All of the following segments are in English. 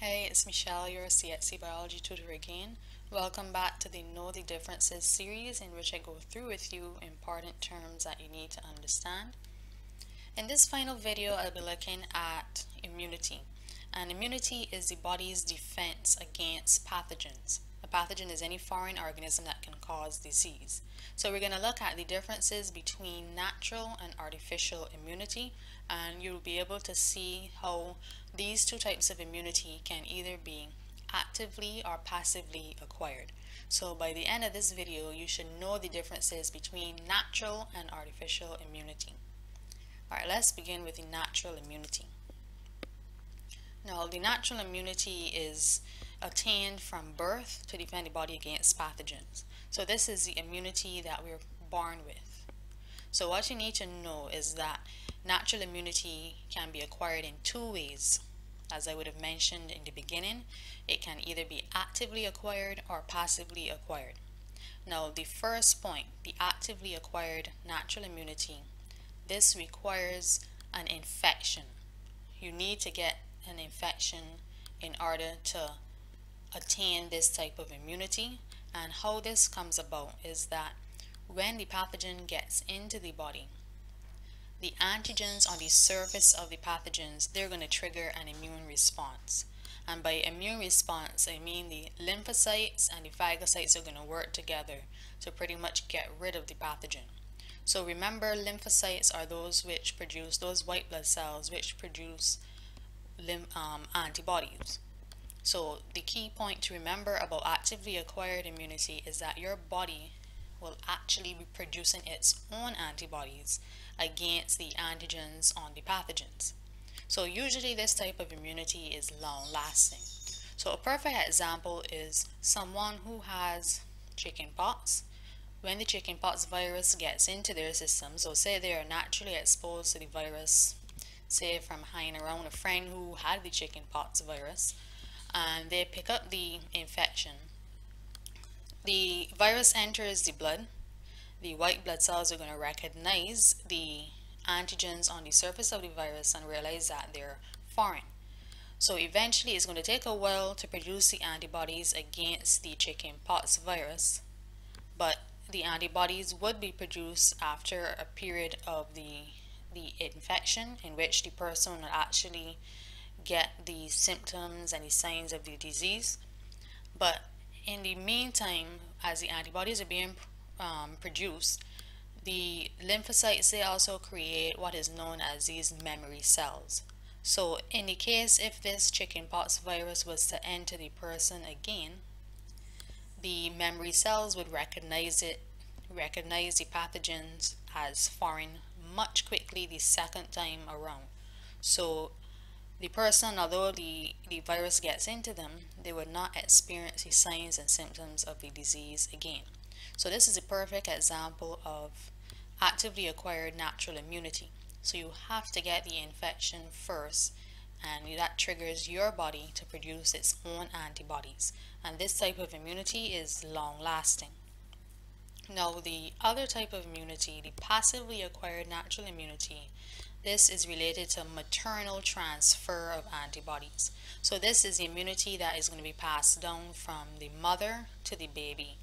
Hey, it's Michelle, your CXC Biology tutor again. Welcome back to the Know the Differences series in which I go through with you important terms that you need to understand. In this final video, I'll be looking at immunity. And immunity is the body's defense against pathogens. A pathogen is any foreign organism that can cause disease. So we're going to look at the differences between natural and artificial immunity and you'll be able to see how these two types of immunity can either be actively or passively acquired. So by the end of this video, you should know the differences between natural and artificial immunity. Alright, let's begin with the natural immunity. Now, the natural immunity is attained from birth to defend the body against pathogens. So this is the immunity that we're born with. So what you need to know is that natural immunity can be acquired in two ways. As I would have mentioned in the beginning, it can either be actively acquired or passively acquired. Now, the first point, the actively acquired natural immunity, this requires an infection. You need to get an infection in order to attain this type of immunity. And how this comes about is that when the pathogen gets into the body, the antigens on the surface of the pathogens, they're going to trigger an immune response. And by immune response, I mean the lymphocytes and the phagocytes are going to work together to pretty much get rid of the pathogen. So remember, lymphocytes are those which produce, those white blood cells which produce um, antibodies. So the key point to remember about actively acquired immunity is that your body will actually be producing its own antibodies against the antigens on the pathogens. So usually this type of immunity is long lasting. So a perfect example is someone who has chickenpox. When the chickenpox virus gets into their system, so say they are naturally exposed to the virus, say from hanging around a friend who had the chickenpox virus, and they pick up the infection. The virus enters the blood. The white blood cells are going to recognize the antigens on the surface of the virus and realize that they're foreign. So eventually it's going to take a while to produce the antibodies against the chickenpox virus, but the antibodies would be produced after a period of the, the infection in which the person actually get the symptoms and the signs of the disease. But in the meantime, as the antibodies are being um, produced, the lymphocytes, they also create what is known as these memory cells. So in the case if this chickenpox virus was to enter the person again, the memory cells would recognize it, recognize the pathogens as foreign much quickly the second time around. So the person, although the, the virus gets into them, they would not experience the signs and symptoms of the disease again. So this is a perfect example of actively acquired natural immunity. So you have to get the infection first and that triggers your body to produce its own antibodies. And this type of immunity is long lasting. Now the other type of immunity, the passively acquired natural immunity, this is related to maternal transfer of antibodies. So this is the immunity that is going to be passed down from the mother to the baby.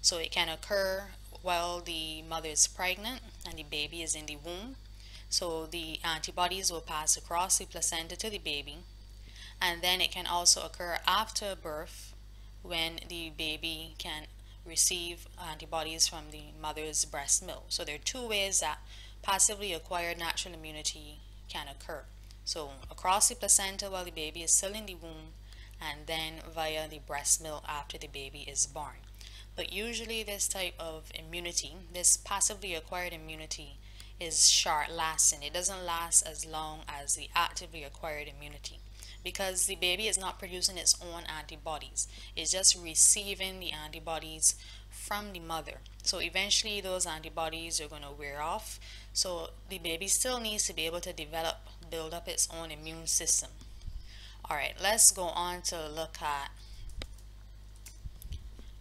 So it can occur while the mother is pregnant and the baby is in the womb. So the antibodies will pass across the placenta to the baby. And then it can also occur after birth when the baby can receive antibodies from the mother's breast milk. So there are two ways that passively acquired natural immunity can occur. So across the placenta while the baby is still in the womb and then via the breast milk after the baby is born. But usually this type of immunity, this passively acquired immunity is short lasting. It doesn't last as long as the actively acquired immunity because the baby is not producing its own antibodies. It's just receiving the antibodies from the mother. So eventually those antibodies are going to wear off. So the baby still needs to be able to develop, build up its own immune system. Alright, let's go on to look at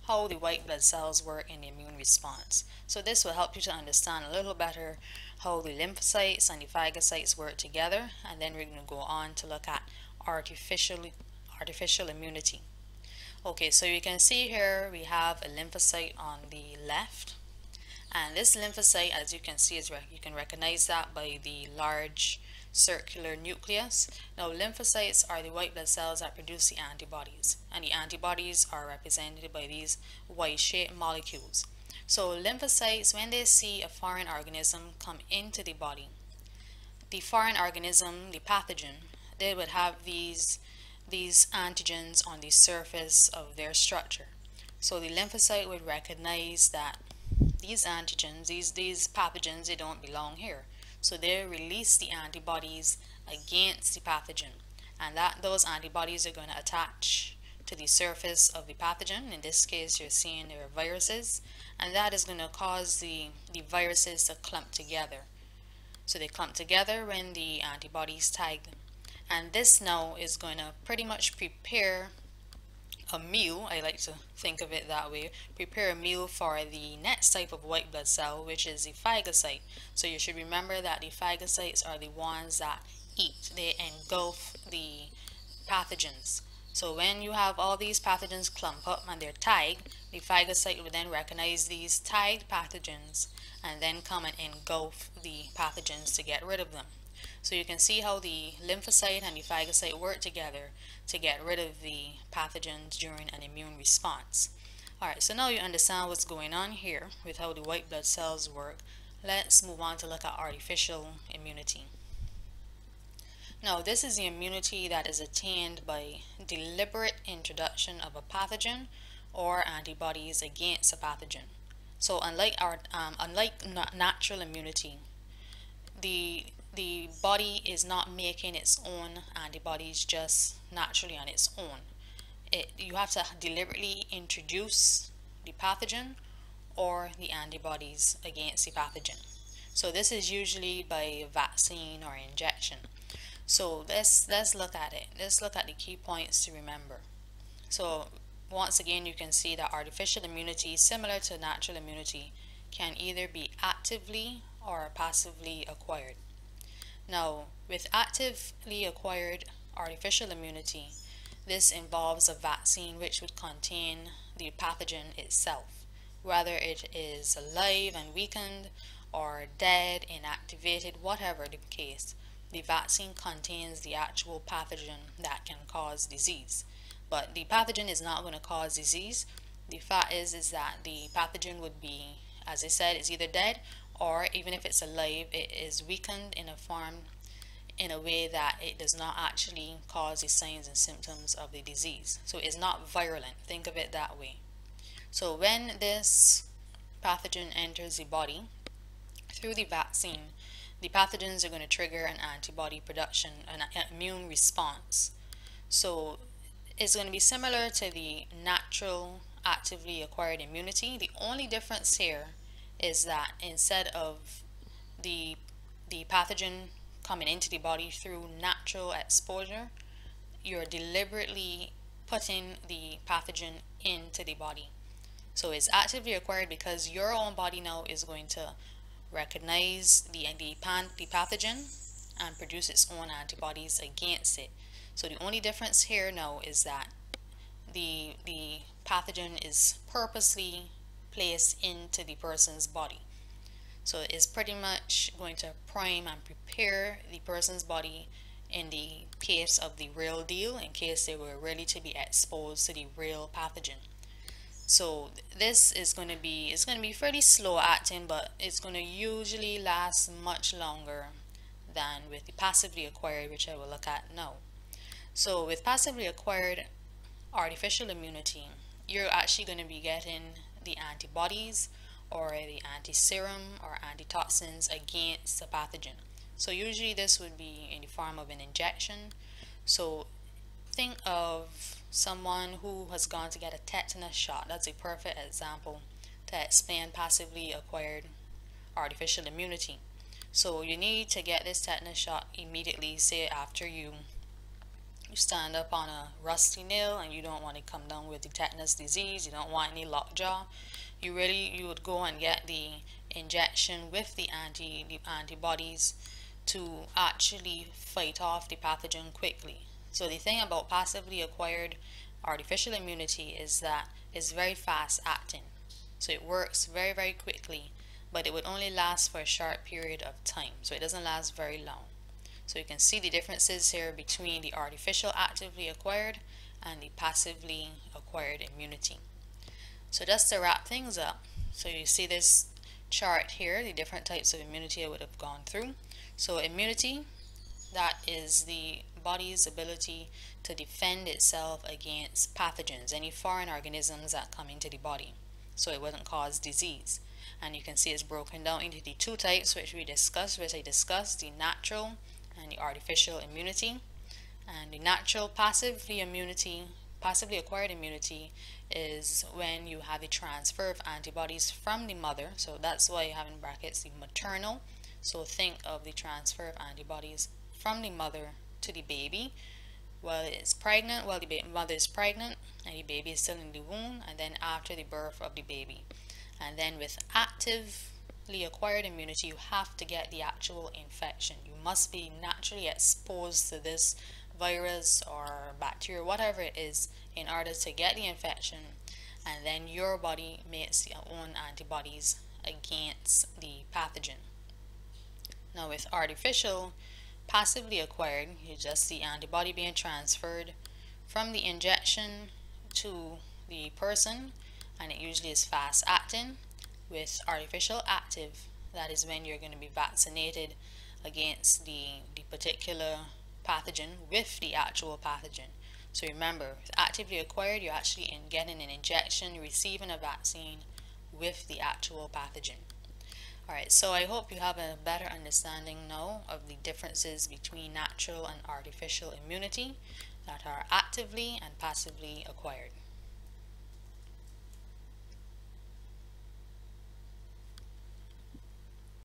how the white blood cells work in the immune response. So this will help you to understand a little better how the lymphocytes and the phagocytes work together and then we're going to go on to look at artificial, artificial immunity. Okay, so you can see here we have a lymphocyte on the left. And this lymphocyte, as you can see, is you can recognize that by the large circular nucleus. Now, lymphocytes are the white blood cells that produce the antibodies. And the antibodies are represented by these Y-shaped molecules. So lymphocytes, when they see a foreign organism come into the body, the foreign organism, the pathogen, they would have these these antigens on the surface of their structure. So the lymphocyte would recognize that these antigens, these, these pathogens, they don't belong here. So they release the antibodies against the pathogen. And that those antibodies are going to attach to the surface of the pathogen. In this case, you're seeing there are viruses. And that is going to cause the, the viruses to clump together. So they clump together when the antibodies tag them and this now is going to pretty much prepare a meal, I like to think of it that way, prepare a meal for the next type of white blood cell, which is the phagocyte. So you should remember that the phagocytes are the ones that eat. They engulf the pathogens. So when you have all these pathogens clump up and they're tagged, the phagocyte will then recognize these tagged pathogens and then come and engulf the pathogens to get rid of them. So you can see how the lymphocyte and the phagocyte work together to get rid of the pathogens during an immune response. Alright, so now you understand what's going on here with how the white blood cells work. Let's move on to look at artificial immunity. Now, this is the immunity that is attained by deliberate introduction of a pathogen or antibodies against a pathogen. So unlike our um, unlike natural immunity, the the body is not making its own antibodies just naturally on its own. It, you have to deliberately introduce the pathogen or the antibodies against the pathogen. So this is usually by vaccine or injection. So let's let's look at it. Let's look at the key points to remember. So once again you can see that artificial immunity similar to natural immunity can either be actively or passively acquired. Now, with actively acquired artificial immunity, this involves a vaccine which would contain the pathogen itself, whether it is alive and weakened or dead, inactivated, whatever the case. The vaccine contains the actual pathogen that can cause disease. But the pathogen is not going to cause disease. The fact is is that the pathogen would be, as I said, is either dead or even if it's alive, it is weakened in a form in a way that it does not actually cause the signs and symptoms of the disease. So it's not virulent. Think of it that way. So when this pathogen enters the body through the vaccine, the pathogens are going to trigger an antibody production, an immune response. So it's going to be similar to the natural actively acquired immunity. The only difference here is that instead of the the pathogen coming into the body through natural exposure, you're deliberately putting the pathogen into the body. So it's actively acquired because your own body now is going to recognize the, the, pan, the pathogen and produce its own antibodies against it. So the only difference here now is that the, the pathogen is purposely placed into the person's body. So it's pretty much going to prime and prepare the person's body in the case of the real deal, in case they were really to be exposed to the real pathogen. So this is going to be, it's going to be fairly slow acting, but it's going to usually last much longer than with the passively acquired, which I will look at now. So with passively acquired artificial immunity, you're actually going to be getting the antibodies or the anti-serum or antitoxins against the pathogen. So usually this would be in the form of an injection. So think of someone who has gone to get a tetanus shot. That's a perfect example to explain passively acquired artificial immunity. So you need to get this tetanus shot immediately, say after you you stand up on a rusty nail and you don't want to come down with the tetanus disease, you don't want any lockjaw, you really you would go and get the injection with the anti the antibodies to actually fight off the pathogen quickly. So the thing about passively acquired artificial immunity is that it's very fast acting. So it works very, very quickly, but it would only last for a short period of time. So it doesn't last very long. So you can see the differences here between the artificial actively acquired and the passively acquired immunity. So just to wrap things up, so you see this chart here, the different types of immunity I would have gone through. So immunity, that is the body's ability to defend itself against pathogens, any foreign organisms that come into the body, so it wouldn't cause disease. And you can see it's broken down into the two types which we discussed, which I discussed, the natural and the artificial immunity. And the natural passively immunity, passively acquired immunity is when you have a transfer of antibodies from the mother. So that's why you have in brackets the maternal. So think of the transfer of antibodies from the mother to the baby while it's pregnant, while the mother is pregnant and the baby is still in the womb, and then after the birth of the baby. And then with actively acquired immunity, you have to get the actual infection. You must be naturally exposed to this virus or bacteria, whatever it is, in order to get the infection. And then your body makes its own antibodies against the pathogen. Now, with artificial passively acquired, you just see antibody being transferred from the injection to the person and it usually is fast acting with artificial active that is when you're going to be vaccinated against the, the particular pathogen with the actual pathogen so remember with actively acquired you're actually in getting an injection receiving a vaccine with the actual pathogen Alright, so I hope you have a better understanding now of the differences between natural and artificial immunity that are actively and passively acquired.